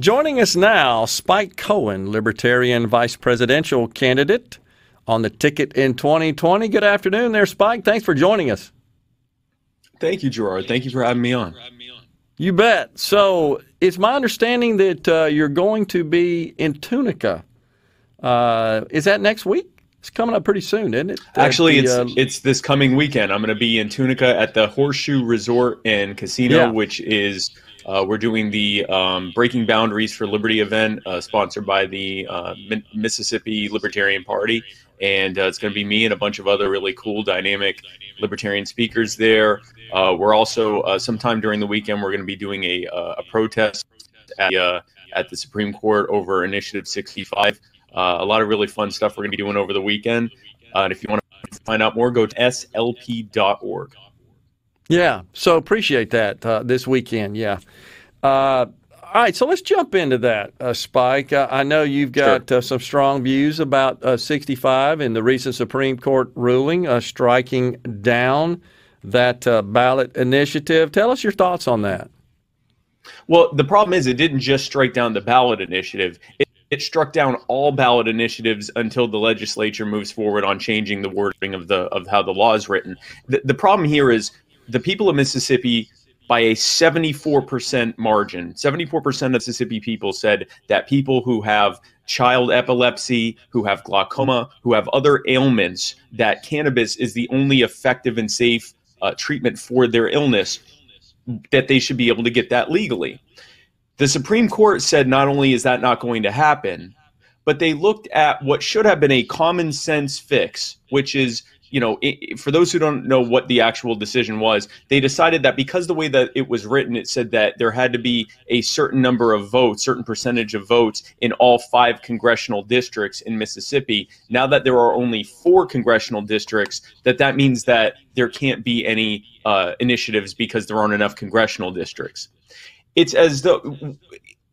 Joining us now, Spike Cohen, Libertarian Vice Presidential candidate on the ticket in 2020. Good afternoon there, Spike. Thanks for joining us. Thank you, Gerard. Thank you for having me on. You bet. So it's my understanding that uh, you're going to be in Tunica. Uh, is that next week? It's coming up pretty soon, isn't it? Actually, the, it's uh, it's this coming weekend. I'm going to be in Tunica at the Horseshoe Resort and Casino, yeah. which is uh, we're doing the um, Breaking Boundaries for Liberty event, uh, sponsored by the uh, Mississippi Libertarian Party, and uh, it's going to be me and a bunch of other really cool, dynamic libertarian speakers there. Uh, we're also sometime during the weekend we're going to be doing a a protest at at the Supreme Court over Initiative 65. Uh, a lot of really fun stuff we're going to be doing over the weekend. Uh, and if you want to find out more, go to mslp.org. Yeah, so appreciate that uh, this weekend. Yeah. Uh, all right, so let's jump into that, uh, Spike. Uh, I know you've got sure. some strong views about 65 and the recent Supreme Court ruling striking down that ballot initiative. Tell us your thoughts on that. Well, the problem is it didn't just strike down the ballot initiative. It it struck down all ballot initiatives until the legislature moves forward on changing the wording of the of how the law is written. The, the problem here is the people of Mississippi by a 74% margin. 74% of Mississippi people said that people who have child epilepsy, who have glaucoma, who have other ailments, that cannabis is the only effective and safe uh, treatment for their illness, that they should be able to get that legally. The Supreme Court said not only is that not going to happen, but they looked at what should have been a common sense fix, which is, you know, it, for those who don't know what the actual decision was, they decided that because the way that it was written, it said that there had to be a certain number of votes, certain percentage of votes in all five congressional districts in Mississippi. Now that there are only four congressional districts, that that means that there can't be any uh, initiatives because there aren't enough congressional districts it's as though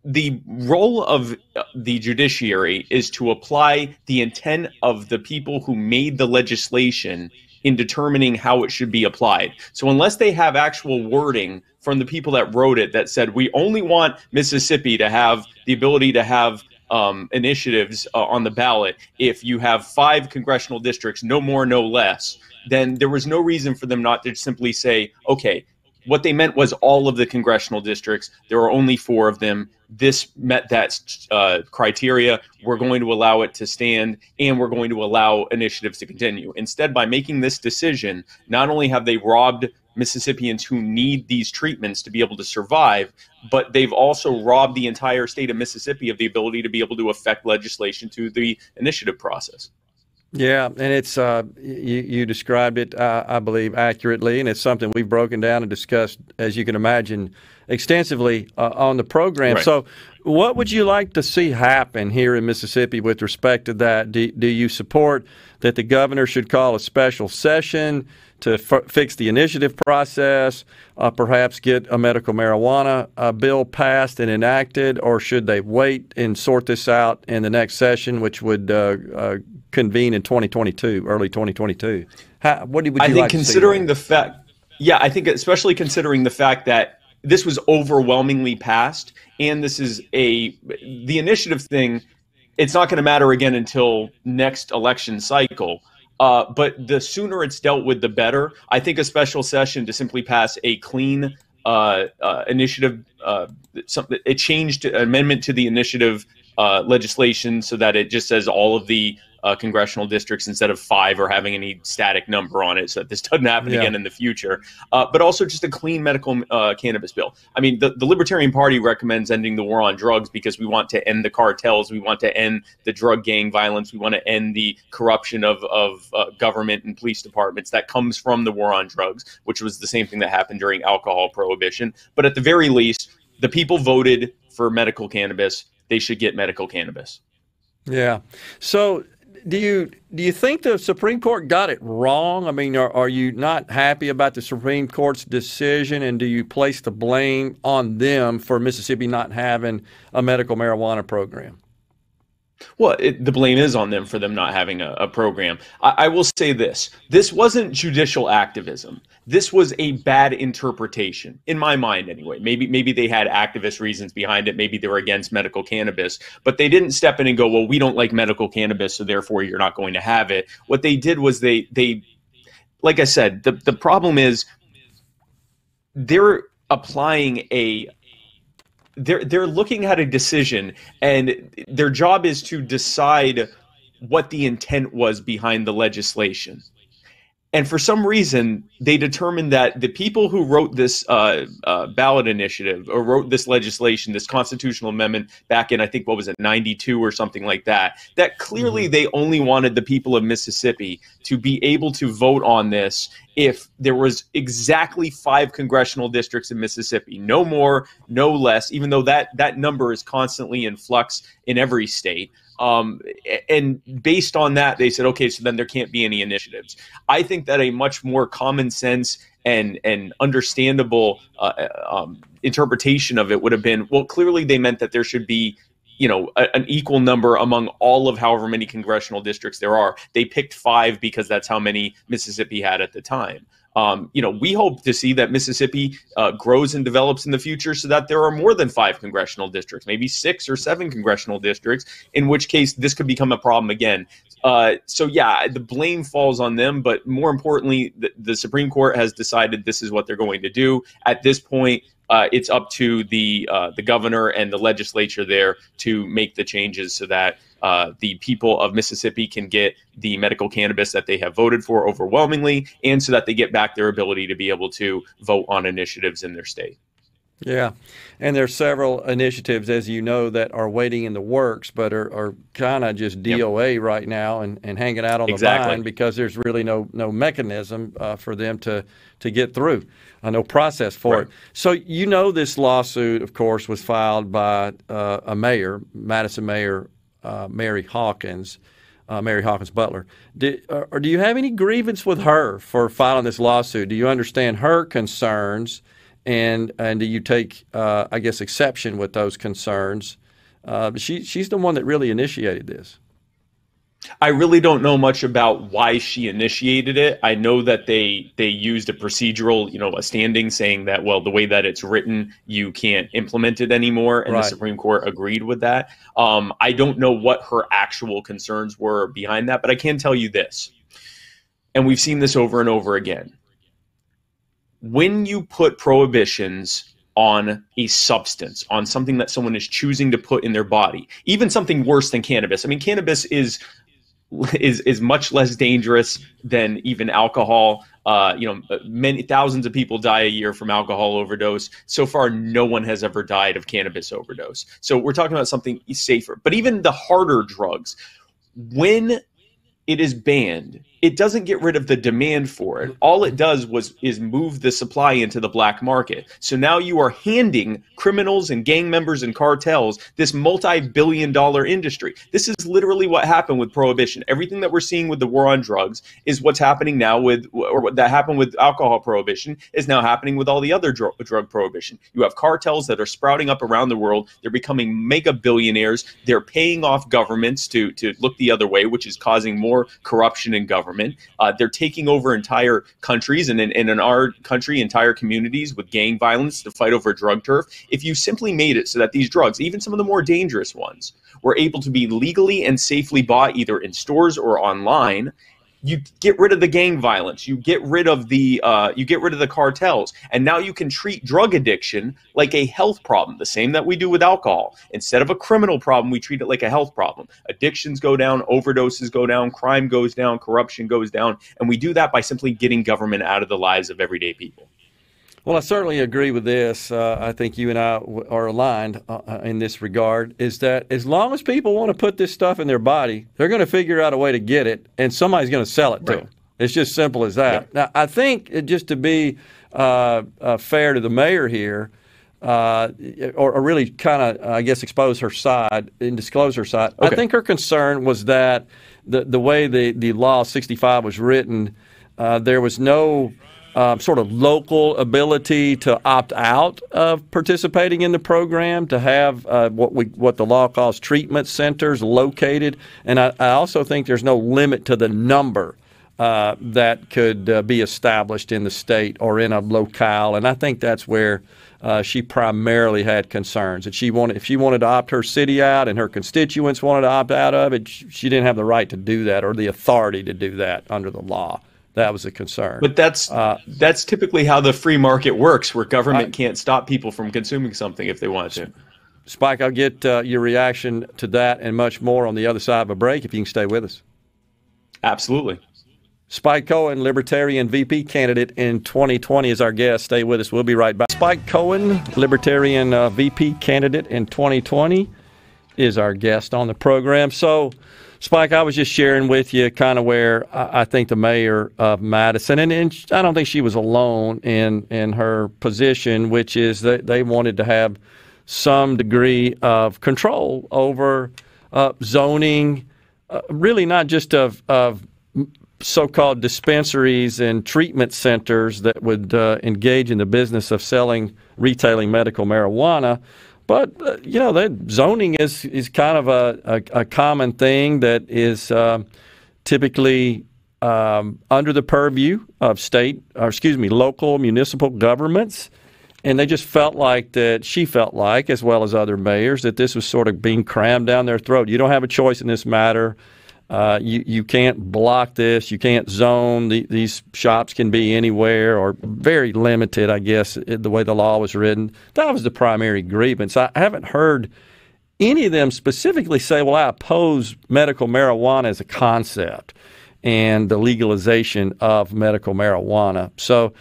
the role of the judiciary is to apply the intent of the people who made the legislation in determining how it should be applied. So unless they have actual wording from the people that wrote it that said we only want Mississippi to have the ability to have um, initiatives uh, on the ballot if you have five congressional districts, no more, no less, then there was no reason for them not to simply say, okay, what they meant was all of the congressional districts. There are only four of them. This met that uh, criteria. We're going to allow it to stand, and we're going to allow initiatives to continue. Instead, by making this decision, not only have they robbed Mississippians who need these treatments to be able to survive, but they've also robbed the entire state of Mississippi of the ability to be able to affect legislation through the initiative process. Yeah, and it's uh, you, you, described it, uh, I believe, accurately, and it's something we've broken down and discussed, as you can imagine, extensively uh, on the program. Right. So, what would you like to see happen here in Mississippi with respect to that? Do, do you support that the governor should call a special session to f- fix the initiative process, uh, perhaps get a medical marijuana uh, bill passed and enacted, or should they wait and sort this out in the next session, which would uh, uh convene in 2022, early 2022. How, what would you I think like considering the fact, yeah, I think especially considering the fact that this was overwhelmingly passed, and this is a the initiative thing. It's not going to matter again until next election cycle. Uh, but the sooner it's dealt with, the better. I think a special session to simply pass a clean uh, uh, initiative, uh, something, it changed amendment to the initiative uh, legislation so that it just says all of the uh, congressional districts instead of five or having any static number on it so that this doesn't happen yeah. again in the future. Uh, but also just a clean medical uh, cannabis bill. I mean, the, the Libertarian Party recommends ending the war on drugs because we want to end the cartels, we want to end the drug gang violence, we want to end the corruption of, of uh, government and police departments that comes from the war on drugs, which was the same thing that happened during alcohol prohibition. But at the very least, the people voted for medical cannabis. They should get medical cannabis. Yeah. So do you do you think the Supreme Court got it wrong? I mean, are, are you not happy about the Supreme Court's decision, and do you place the blame on them for Mississippi not having a medical marijuana program? Well, it, the blame is on them for them not having a, a program. I, I, will say this this wasn't judicial activism. This was a bad interpretation, in my mind, anyway. Maybe maybe they had activist reasons behind it. Maybe they were against medical cannabis, but they didn't step in and go, "Well, we don't like medical cannabis, so therefore you're not going to have it." What they did was they they, like I said, the the problem is they're applying a they're they're looking at a decision and their job is to decide what the intent was behind the legislation and for some reason, they determined that the people who wrote this uh, uh, ballot initiative or wrote this legislation, this constitutional amendment back in, I think, what was it, 92 or something like that, that clearly mm-hmm. they only wanted the people of Mississippi to be able to vote on this if there was exactly five congressional districts in Mississippi, no more, no less, even though that, that number is constantly in flux in every state. Um, and based on that, they said, okay, so then there can't be any initiatives. I think that a much more common sense and and understandable uh, um, interpretation of it would have been, well, clearly they meant that there should be you know a, an equal number among all of however many congressional districts there are they picked five because that's how many mississippi had at the time um, you know, we hope to see that Mississippi uh, grows and develops in the future so that there are more than five congressional districts, maybe six or seven congressional districts, in which case this could become a problem again. Uh, so, yeah, the blame falls on them, but more importantly, the, the, Supreme Court has decided this is what they're going to do. At this point, uh, it's up to the uh, the governor and the legislature there to make the changes so that uh, the people of Mississippi can get the medical cannabis that they have voted for overwhelmingly, and so that they get back their ability to be able to vote on initiatives in their state. Yeah, and there's several initiatives, as you know, that are waiting in the works, but are, are kind of just DOA yep. right now and, and hanging out on the exactly. vine because there's really no no mechanism uh, for them to to get through, uh, no process for right. it. So you know, this lawsuit, of course, was filed by uh, a mayor, Madison Mayor uh, Mary Hawkins. Uh, Mary Hawkins Butler. Do, uh, or do you have any grievance with her for filing this lawsuit? Do you understand her concerns, and and do you take, uh, I guess, exception with those concerns? Uh, she she's the one that really initiated this. I really don't know much about why she initiated it. I know that they they used a procedural, you know, a standing saying that well, the way that it's written, you can't implement it anymore, and right. the Supreme Court agreed with that. Um, I don't know what her actual concerns were behind that, but I can tell you this, and we've seen this over and over again. When you put prohibitions on a substance, on something that someone is choosing to put in their body, even something worse than cannabis. I mean, cannabis is is is much less dangerous than even alcohol. Uh, you know, many thousands of people die a year from alcohol overdose. So far, no one has ever died of cannabis overdose. So we're talking about something safer. But even the harder drugs, when it is banned, it doesn't get rid of the demand for it. All it does was is move the supply into the black market. So now you are handing criminals and gang members and cartels this multi-billion dollar industry. This is literally what happened with prohibition. Everything that we're seeing with the war on drugs is what's happening now with or what that happened with alcohol prohibition is now happening with all the other dr- drug prohibition. You have cartels that are sprouting up around the world. They're becoming mega billionaires. They're paying off governments to to look the other way, which is causing more corruption in government. Uh, they're taking over entire countries and in, and in our country, entire communities with gang violence to fight over drug turf. If you simply made it so that these drugs, even some of the more dangerous ones, were able to be legally and safely bought either in stores or online you get rid of the gang violence you get rid of the uh, you get rid of the cartels and now you can treat drug addiction like a health problem the same that we do with alcohol. Instead of a criminal problem we treat it like a health problem. Addictions go down overdoses go down crime goes down corruption goes down and we do that by simply getting government out of the lives of everyday people well, I certainly agree with this. Uh, I think you and I are aligned uh, uh, in this regard. Is that as long as people want to put this stuff in their body, they're going to figure out a way to get it, and somebody's going to sell it to them. It's just simple as that. Yeah. Now, I think just to be uh, uh fair to the mayor here, uh, or, or, really kind of, I guess, expose her side and disclose her side. Okay. I think her concern was that the the way the the law 65 was written, there was no uh, sort of local ability to opt out of participating in the program, to have uh, what we what the law calls treatment centers located, and I, I also think there's no limit to the number uh, that could uh, be established in the state or in a locale, and I think that's where. Uh, she primarily had concerns. That she wanted if she wanted to opt her city out and her constituents wanted to opt out of it she didn't have the right to do that or the authority to do that under the law that was a concern. But that's uh, that's typically how the free market works, where government I, can't stop people from consuming something if they want to. Spike, I'll get uh, your reaction to that and much more on the other side of a break if you can stay with us. Absolutely. Spike Cohen, Libertarian VP candidate in 2020, is our guest. Stay with us. We'll be right back. Spike Cohen, Libertarian uh, VP candidate in 2020, is our guest on the program. So, Spike, I was just sharing with you kind of where I, think the mayor of Madison, and, and, I don't think she was alone in, in her position, which is that they wanted to have some degree of control over uh, zoning, uh, really not just of, of so-called dispensaries and treatment centers that would uh, engage in the business of selling, retailing medical marijuana, but uh, you know, that zoning is is kind of a, a, a common thing that is uh, typically um, under the purview of state, or excuse me, local municipal governments. And they just felt like that she felt like, as well as other mayors, that this was sort of being crammed down their throat. You don't have a choice in this matter. Uh, you you can't block this. You can't zone. The, these shops can be anywhere or very limited, I guess, the way the law was written. That was the primary grievance. I haven't heard any of them specifically say, "Well, I oppose medical marijuana as a concept and the legalization of medical marijuana." So,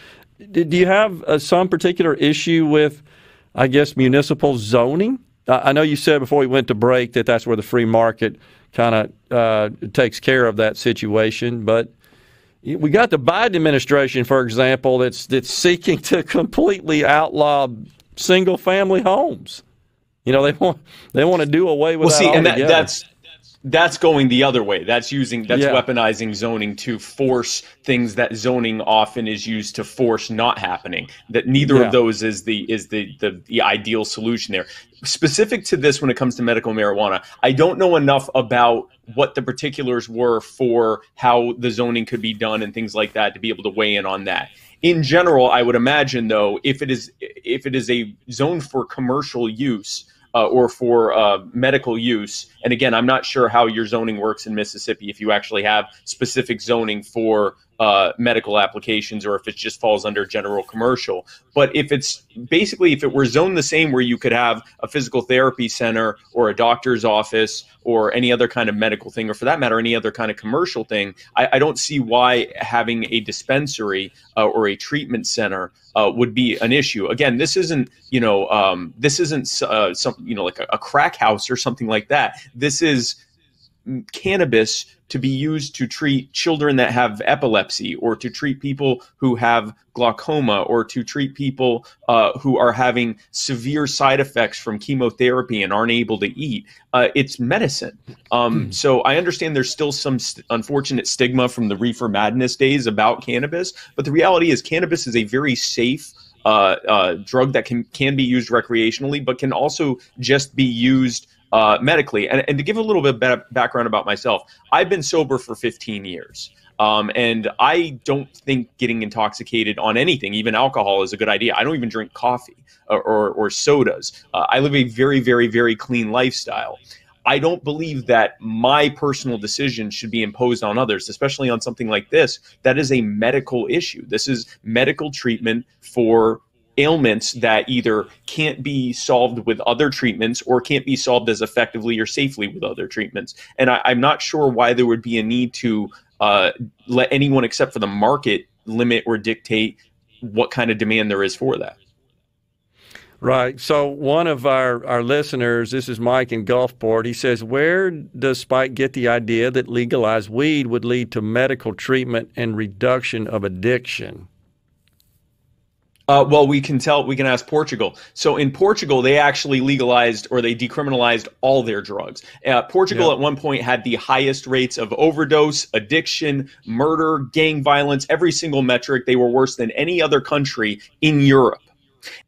do you have uh, some particular issue with, I guess, municipal zoning? I know you said before we went to break that that's where the free market kind of uh, takes care of that situation. But we got the Biden administration, for example, that's that's seeking to completely outlaw single family homes. You know, they want they want to do away with. Well, see, and that, that's that's going the other way. That's using that's yeah. weaponizing zoning to force things that zoning often is used to force not happening. That neither yeah. of those is the is the, the the ideal solution there. Specific to this when it comes to medical marijuana, I don't know enough about what the particulars were for how the zoning could be done and things like that to be able to weigh in on that. In general, I would imagine though, if it is if it is a zone for commercial use, uh, or for uh, medical use. And again, I'm not sure how your zoning works in Mississippi if you actually have specific zoning for uh, medical applications or if it just falls under general commercial. But if it's basically if it were zoned the same where you could have a physical therapy center or a doctor's office or any other kind of medical thing, or for that matter, any other kind of commercial thing, I, I don't see why having a dispensary uh, or a treatment center uh, would be an issue. Again, this isn't you know um, this isn't uh, some you know like a, a crack house or something like that. This is cannabis to be used to treat children that have epilepsy or to treat people who have glaucoma or to treat people uh, who are having severe side effects from chemotherapy and aren't able to eat. Uh, it's medicine. Um, mm. So I understand there's still some st- unfortunate stigma from the reefer madness days about cannabis, but the reality is cannabis is a very safe. Uh, uh drug that can can be used recreationally, but can also just be used uh, medically. And, and to give a little bit of background about myself, I've been sober for 15 years. Um, and I don't think getting intoxicated on anything, even alcohol, is a good idea. I don't even drink coffee or, or, or sodas. Uh, I live a very, very, very clean lifestyle. I don't believe that my personal decision should be imposed on others, especially on something like this. That is a medical issue. This is medical treatment for ailments that either can't be solved with other treatments or can't be solved as effectively or safely with other treatments. And I, am not sure why there would be a need to uh, let anyone except for the market limit or dictate what kind of demand there is for that. Right. So one of our, our listeners, this is Mike in Gulfport, he says, Where does Spike get the idea that legalized weed would lead to medical treatment and reduction of addiction? Uh, well, we can tell. We can ask Portugal. So in Portugal, they actually legalized or they decriminalized all their drugs. Uh, Portugal yep. at one point had the highest rates of overdose, addiction, murder, gang violence. Every single metric, they were worse than any other country in Europe.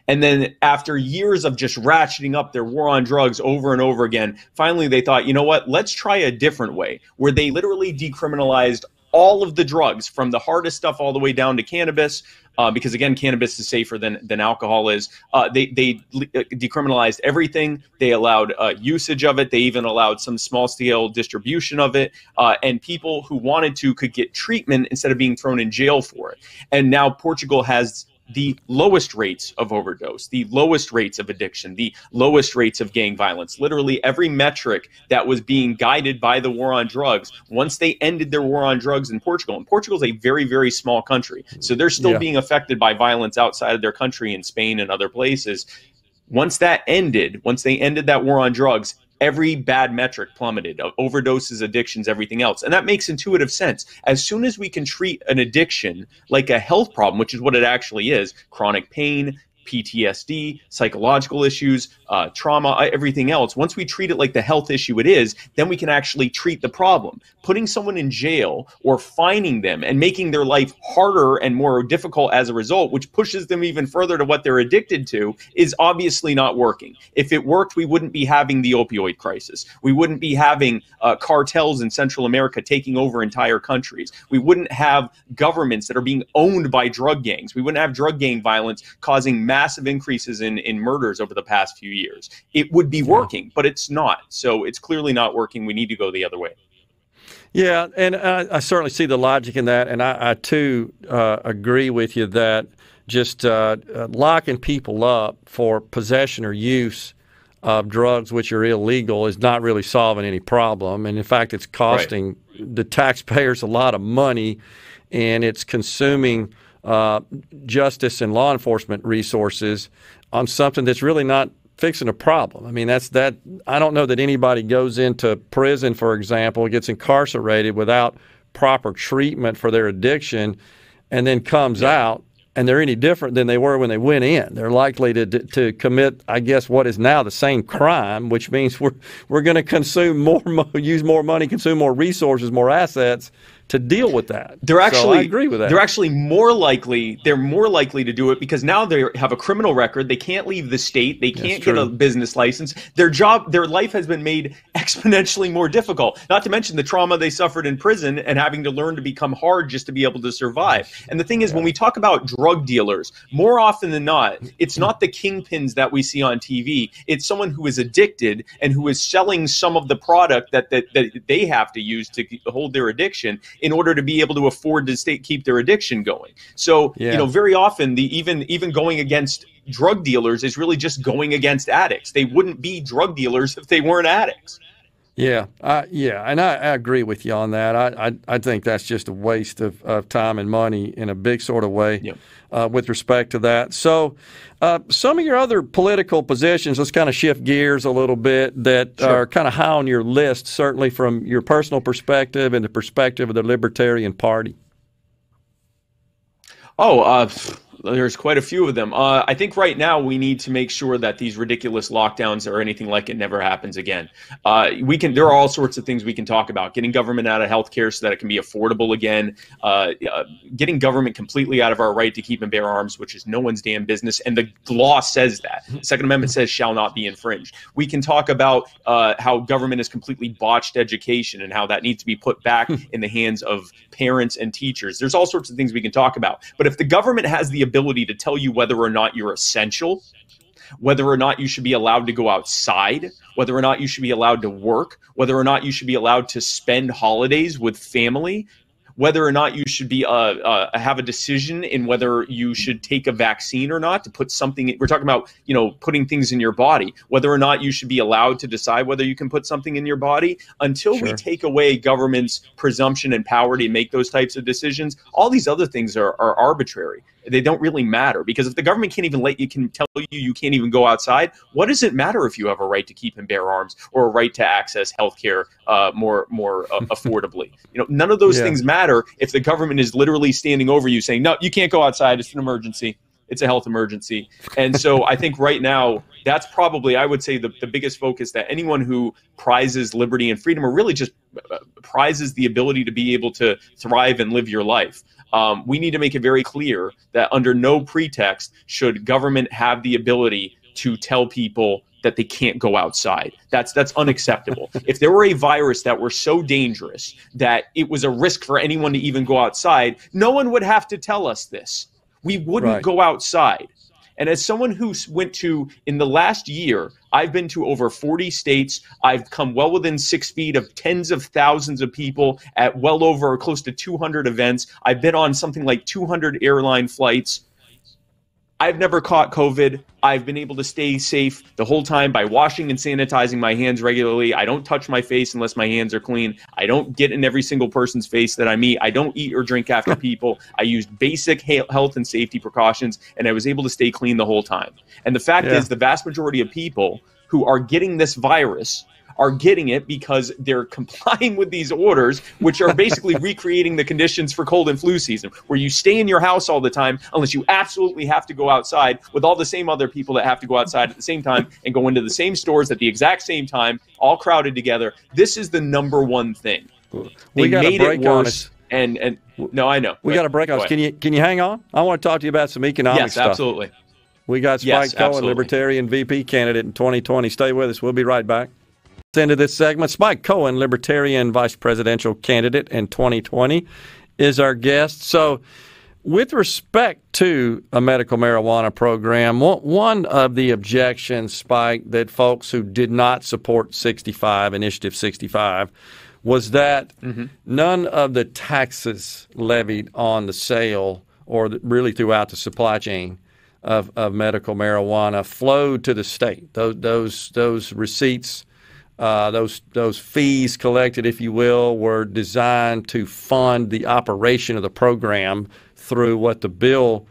And then after years of just ratcheting up their war on drugs over and over again, finally they thought, you know what? Let's try a different way, where they literally decriminalized all of the drugs from the hardest stuff all the way down to cannabis uh, because again cannabis is safer than than alcohol is. Uh, they they uh, decriminalized everything. They allowed uh, usage of it. They even allowed some small scale distribution of it. Uh, and people who wanted to could get treatment instead of being thrown in jail for it. And now portugal has the lowest rates of overdose, the lowest rates of addiction, the lowest rates of gang violence. Literally every metric that was being guided by the war on drugs, once they ended their war on drugs in Portugal, and Portugal is a very, very small country, so they're still yeah. being affected by violence outside of their country in Spain and other places. Once that ended, once they ended that war on drugs, every bad metric plummeted overdoses addictions everything else. And that makes intuitive sense. As soon as we can treat an addiction like a health problem which is what it actually is chronic pain PTSD, psychological issues, uh, trauma, uh, everything else. Once we treat it like the health issue it is, then we can actually treat the problem. Putting someone in jail or fining them and making their life harder and more difficult as a result, which pushes them even further to what they're addicted to, is obviously not working. If it worked, we wouldn't be having the opioid crisis. We wouldn't be having uh, cartels in Central America taking over entire countries. We wouldn't have governments that are being owned by drug gangs. We wouldn't have drug gang violence causing massive increases in, in murders over the past few years. It would be working, but it's not. So it's clearly not working. We need to go the other way. Yeah, and I, I certainly see the logic in that, and I, I too uh, agree with you that just uh, uh, locking people up for possession or use of drugs which are illegal is not really solving any problem, and in fact, it's costing right. the taxpayers a lot of money, and it's consuming uh, justice and law enforcement resources on something that's really not fixing a problem. I mean, that's that. I don't know that anybody goes into prison, for example, gets incarcerated without proper treatment for their addiction, and then comes yeah. out and they're any different than they were when they went in. They're likely to to commit, I guess, what is now the same crime, which means we're we're going to consume more, use more money, consume more resources, more assets to deal with that. They're actually so I agree with that. They're actually more likely they're more likely to do it because now they have a criminal record. They can't leave the state. They can't get a business license. Their job, their life has been made exponentially more difficult. Not to mention the trauma they suffered in prison and having to learn to become hard just to be able to survive. And the thing is, yeah. when we talk about drug dealers, more often than not, it's not the kingpins that we see on TV. It's someone who is addicted and who is selling some of the product that that, that they have to use to hold their addiction in order to be able to afford to stay, keep their addiction going. So, yeah. you know, very often the even even going against drug dealers is really just going against addicts. They wouldn't be drug dealers if they weren't addicts. Yeah, I, yeah, and I, I, agree with you on that. I, I, I think that's just a waste of, of time and money in a big sort of way yep. uh, with respect to that. So, uh, some of your other political positions, let's kind of shift gears a little bit, that sure. are kind of high on your list, certainly from your personal perspective and the perspective of the Libertarian Party. Oh, uh, there's quite a few of them. Uh, I think right now we need to make sure that these ridiculous lockdowns or anything like it never happens again. Uh, we can. There are all sorts of things we can talk about. Getting government out of healthcare so that it can be affordable again. Uh, uh, getting government completely out of our right to keep and bear arms, which is no one's damn business, and the law says that. The Second Amendment says shall not be infringed. We can talk about uh, how government has completely botched education and how that needs to be put back in the hands of parents and teachers. There's all sorts of things we can talk about. But if the government has the ability to tell you whether or not you're essential, whether or not you should be allowed to go outside, whether or not you should be allowed to work, whether or not you should be allowed to spend holidays with family, whether or not you should be uh, uh, have a decision in whether you should take a vaccine or not to put something we're talking about you know putting things in your body whether or not you should be allowed to decide whether you can put something in your body until sure. we take away government's presumption and power to make those types of decisions all these other things are, are arbitrary they don't really matter because if the government can't even let you can tell you you can't even go outside what does it matter if you have a right to keep and bear arms or a right to access health care uh, more more uh, affordably you know none of those yeah. things matter if the government is literally standing over you saying no you can't go outside it's an emergency it's a health emergency. And so I think right now, that's probably, I would say, the, the biggest focus that anyone who prizes liberty and freedom or really just uh, prizes the ability to be able to thrive and live your life. Um, we need to make it very clear that under no pretext should government have the ability to tell people that they can't go outside. That's that's unacceptable. if there were a virus that were so dangerous that it was a risk for anyone to even go outside, no one would have to tell us this. We wouldn't right. go outside. And as someone who went to, in the last year, I've been to over 40 states. I've come well within six feet of tens of thousands of people at well over close to 200 events. I've been on something like 200 airline flights. I've never caught COVID. I've been able to stay safe the whole time by washing and sanitizing my hands regularly. I don't touch my face unless my hands are clean. I don't get in every single person's face that I meet. I don't eat or drink after people. I used basic health and safety precautions, and I was able to stay clean the whole time. And the fact yeah. is, the vast majority of people who are getting this virus are getting it because they're complying with these orders, which are basically recreating the conditions for cold and flu season, where you stay in your house all the time unless you absolutely have to go outside with all the same other people that have to go outside at the same time and go into the same stores at the exact same time, all crowded together. This is the number one thing. They we got made break it worse. And and no, I know. We got a break on. Can you can you hang on? I want to talk to you about some economic yes, stuff. absolutely. We got Spike yes, Cohen, absolutely. Libertarian VP candidate in 2020. Stay with us. We'll be right back. Into this segment, Spike Cohen, Libertarian Vice Presidential candidate in 2020, is our guest. So, with respect to a medical marijuana program, one of the objections, Spike, that folks who did not support 65, Initiative 65, was that mm-hmm. none of the taxes levied on the sale or really throughout the supply chain of, of medical marijuana flowed to the state. Those, those, those receipts uh, those those fees collected, if you will, were designed to fund the operation of the program through what the bill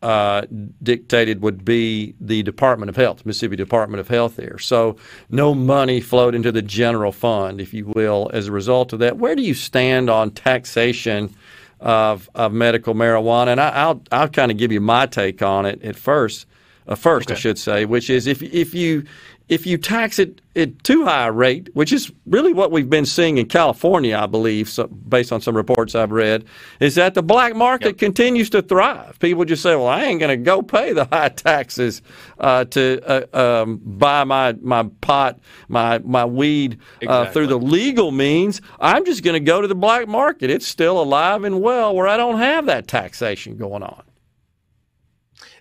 uh, dictated would be the Department of Health, Mississippi Department of Health. There, so no money flowed into the general fund, if you will, as a result of that. Where do you stand on taxation? Of, of medical marijuana, and I, will I'll kind of give you my take on it at first. Uh, first, okay. I should say, which is if if you if you tax it at too high a rate, which is really what we've been seeing in California, I believe, so based on some reports I've read, is that the black market yep. continues to thrive. People just say, "Well, I ain't going to go pay the high taxes uh, to uh, um, buy my my pot, my my weed uh, through the legal means. I'm just going to go to the black market. It's still alive and well, where I don't have that taxation going on."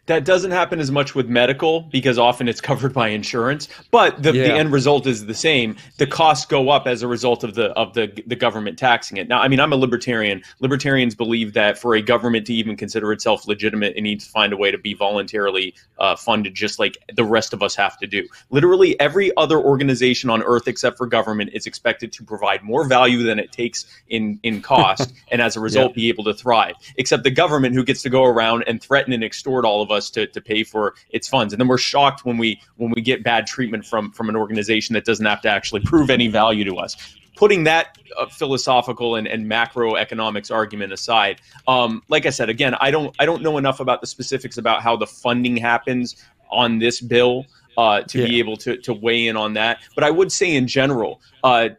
That doesn't happen as much with medical because often it's covered by insurance, but the, yeah. the end result is the same. The costs go up as a result of the of the the government taxing it. Now, I mean, I'm a libertarian. Libertarians believe that for a government to even consider itself legitimate, it needs to find a way to be voluntarily uh, funded, just like the rest of us have to do. Literally, every other organization on earth except for government is expected to provide more value than it takes in in cost, and as a result, yeah. be able to thrive. Except the government, who gets to go around and threaten and extort all of us to, to pay for its funds. And then we're shocked when we when we get bad treatment from from an organization that doesn't have to actually prove any value to us. Putting that uh, philosophical and, and macroeconomics argument aside, um, like I said, again, I don't I don't know enough about the specifics about how the funding happens on this bill uh, to yeah. be able to to weigh in on that. But I would say in general, uh,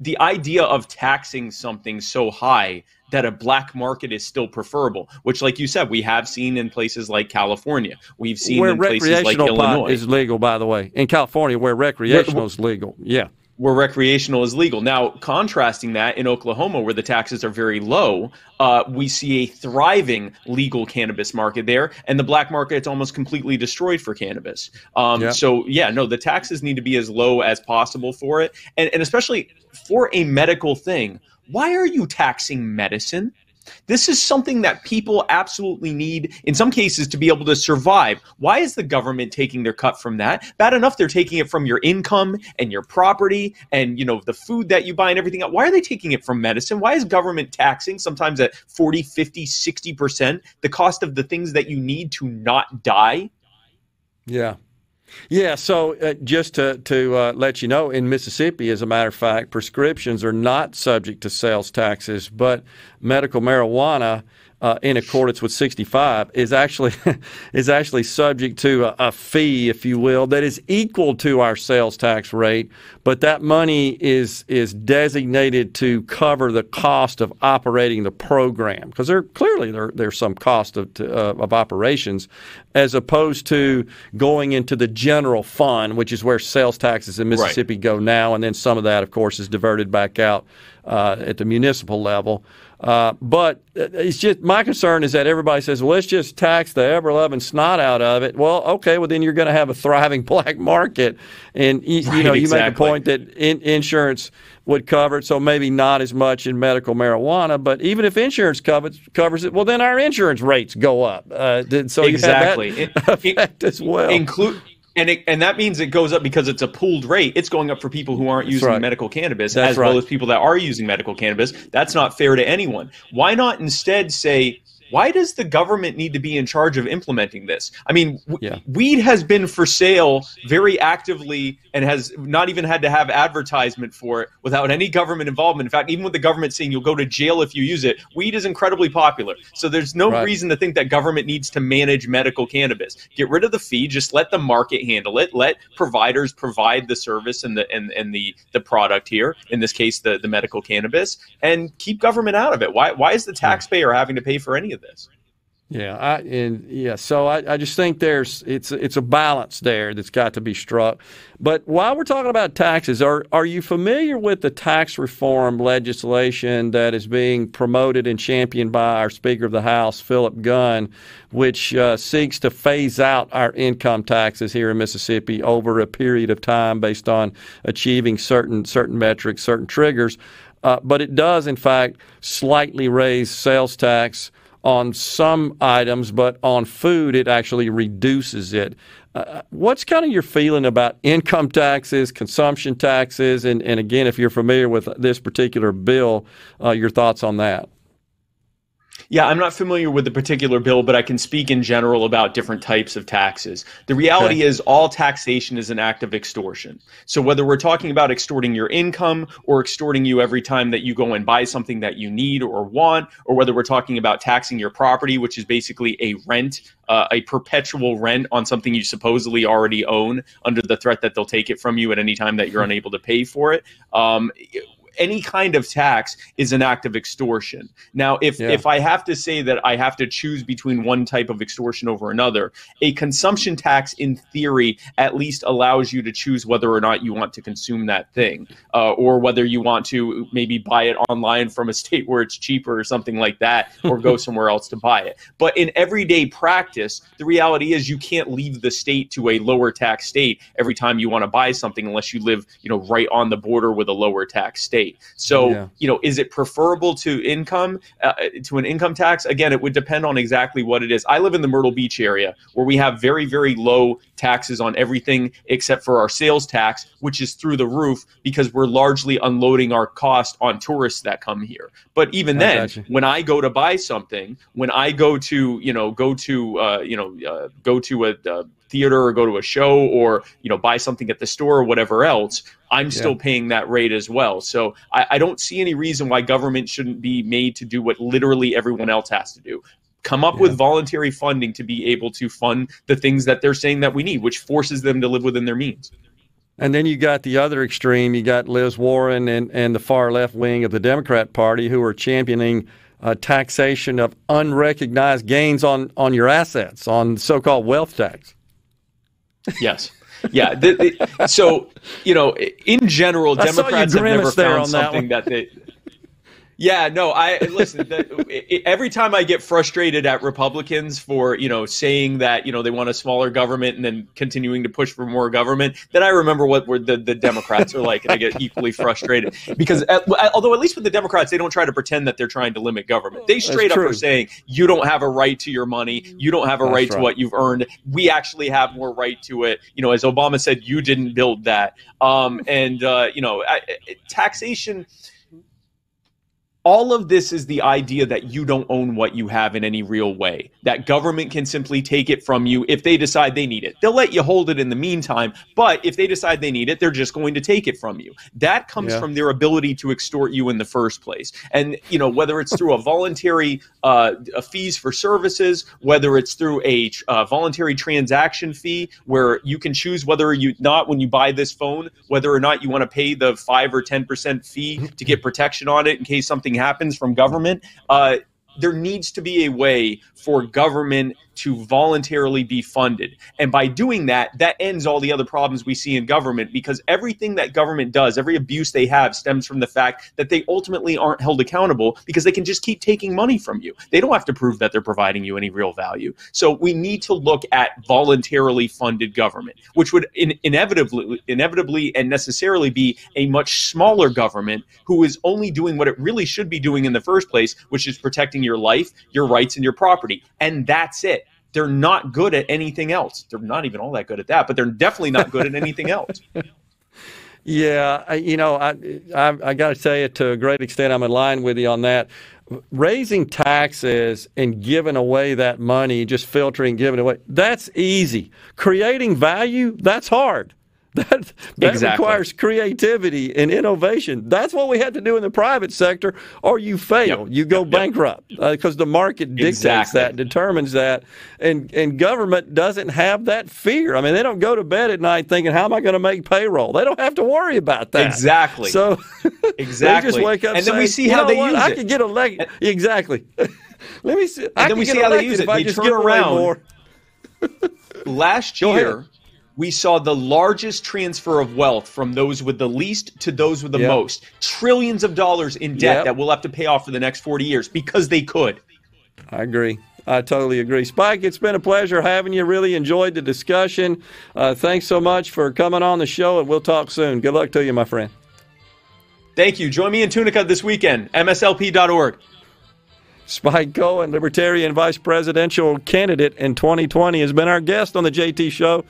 the idea of taxing something so high that a black market is still preferable, which, like you said, we have seen in places like California. We've seen where in places like Illinois. is legal, by the way, in California, where recreational is legal. Yeah. Where recreational is legal. Now, contrasting that in Oklahoma, where the taxes are very low, uh, we see a thriving legal cannabis market there, and the black market it's almost completely destroyed for cannabis. Um, yeah. So, yeah, no, the taxes need to be as low as possible for it, and, and especially for a medical thing why are you taxing medicine? This is something that people absolutely need, in some cases, to be able to survive. Why is the government taking their cut from that? Bad enough they're taking it from your income and your property and you know the food that you buy and everything. Why are they taking it from medicine? Why is government taxing sometimes at 40, 50, 60% the cost of the things that you need to not die? Yeah. Yeah, so uh, just to, to uh, let you know, in Mississippi, as a matter of fact, prescriptions are not subject to sales taxes, but medical marijuana uh, in accordance with 65 is actually is actually subject to a, a, fee, if you will, that is equal to our sales tax rate, but that money is is designated to cover the cost of operating the program because there clearly there, there's some cost of to, uh, of operations, as opposed to going into the general fund, which is where sales taxes in Mississippi right. go now, and then some of that, of course, is diverted back out uh, at the municipal level. Uh, but it's just my concern is that everybody says, well, let's just tax the ever loving snot out of it. Well, okay, well then you're going to have a thriving black market, and you, right, you know you exactly. make a point that in, insurance would cover it, so maybe not as much in medical marijuana. But even if insurance covers covers it, well then our insurance rates go up. Uh, so exactly have that effect as well. Include and it, and that means it goes up because it's a pooled rate. It's going up for people who aren't using right. medical cannabis That's as right. well as people that are using medical cannabis. That's not fair to anyone. Why not instead say why does the government need to be in charge of implementing this? I mean, w- yeah. weed has been for sale very actively and has not even had to have advertisement for it without any government involvement. In fact, even with the government saying you'll go to jail if you use it, weed is incredibly popular. So there's no right. reason to think that government needs to manage medical cannabis. Get rid of the fee, just let the market handle it. Let providers provide the service and the and, and the the product here, in this case the, the medical cannabis, and keep government out of it. Why why is the hmm. taxpayer having to pay for any of this. Yeah, I and yeah, so I, I just think there's it's it's a balance there that's got to be struck. But while we're talking about taxes, are are you familiar with the tax reform legislation that is being promoted and championed by our Speaker of the House, Philip Gunn, which uh, seeks to phase out our income taxes here in Mississippi over a period of time based on achieving certain certain metrics, certain triggers. Uh, but it does, in fact, slightly raise sales tax on some items, but on food, it actually reduces it. Uh, what's kind of your feeling about income taxes, consumption taxes, and, and again, if you're familiar with this particular bill, uh, your thoughts on that? Yeah, I'm not familiar with the particular bill, but I can speak in general about different types of taxes. The reality okay. is, all taxation is an act of extortion. So, whether we're talking about extorting your income or extorting you every time that you go and buy something that you need or want, or whether we're talking about taxing your property, which is basically a rent, uh, a perpetual rent on something you supposedly already own under the threat that they'll take it from you at any time that you're hmm. unable to pay for it. Um, any kind of tax is an act of extortion. Now, if yeah. if I have to say that I have to choose between one type of extortion over another, a consumption tax, in theory, at least allows you to choose whether or not you want to consume that thing, uh, or whether you want to maybe buy it online from a state where it's cheaper or something like that, or go somewhere else to buy it. But in everyday practice, the reality is you can't leave the state to a lower tax state every time you want to buy something unless you live, you know, right on the border with a lower tax state state. So, yeah. you know, is it preferable to income uh, to an income tax? Again, it would depend on exactly what it is. I live in the Myrtle Beach area where we have very very low taxes on everything except for our sales tax, which is through the roof because we're largely unloading our cost on tourists that come here. But even I then, when I go to buy something, when I go to, you know, go to, uh, you know, uh, go to a, a theater or go to a show or you know buy something at the store or whatever else i'm yeah. still paying that rate as well so I, I don't see any reason why government shouldn't be made to do what literally everyone else has to do come up yeah. with voluntary funding to be able to fund the things that they're saying that we need which forces them to live within their means and then you got the other extreme. You got Liz Warren and, and the far left wing of the Democrat Party who are championing uh, taxation of unrecognized gains on, on your assets, on so called wealth tax. Yes. Yeah. The, the, so, you know, in general, Democrats have never found something that they yeah, no, I listen. The, every time I get frustrated at Republicans for you know saying that you know they want a smaller government and then continuing to push for more government, then I remember what the, the Democrats are like, and I get equally frustrated because at, although at least with the Democrats they don't try to pretend that they're trying to limit government. They straight up are saying you don't have a right to your money, you don't have a right, right, to what you've earned. We actually have more right to it. You know, as Obama said, you didn't build that. Um, and uh, you know, I, taxation all of this is the idea that you don't own what you have in any real way, that government can simply take it from you if they decide they need it. They'll let you hold it in the meantime, but if they decide they need it, they're just going to take it from you. That comes yeah. from their ability to extort you in the first place. And, you know, whether it's through a voluntary uh, a fees for services, whether it's through a uh, voluntary transaction fee where you can choose whether you not when you buy this phone, whether or not you want to pay the 5 or 10% fee to get protection on it in case something something happens from government, uh, there needs to be a way for government to voluntarily be funded. And by doing that, that ends all the other problems we see in government because everything that government does, every abuse they have stems from the fact that they ultimately aren't held accountable because they can just keep taking money from you. They don't have to prove that they're providing you any real value. So we need to look at voluntarily funded government, which would in- inevitably inevitably and necessarily be a much smaller government who is only doing what it really should be doing in the first place, which is protecting your life, your rights and your property. And that's it they're not good at anything else. They're not even all that good at that, but they're definitely not good at anything else. Yeah, you know, I I, I got to say it to a great extent, I'm in line with you on that. Raising taxes and giving away that money, just filtering, giving away, that's easy. Creating value, that's hard. That, that exactly. requires creativity and innovation. That's what we had to do in the private sector, or you fail. Yep. You go yep. bankrupt because uh, the market dictates exactly. that, determines that, and and government doesn't have that fear. I mean, they don't go to bed at night thinking, "How am I going to make payroll?" They don't have to worry about that. Exactly. So exactly. they just wake up and saying, then we see how they what? use I it. could get elected. Exactly. Let me see. And I then we see how they use it. They turn around. Last year we saw the largest transfer of wealth from those with the least to those with the yep. most. Trillions of dollars in debt yep. that we'll have to pay off for the next 40 years because they could. I agree. I totally agree. Spike, it's been a pleasure having you. Really enjoyed the discussion. Uh, thanks so much for coming on the show, and we'll talk soon. Good luck to you, my friend. Thank you. Join me in Tunica this weekend, mslp.org. Spike Cohen, Libertarian Vice Presidential candidate in 2020, has been our guest on the JT Show.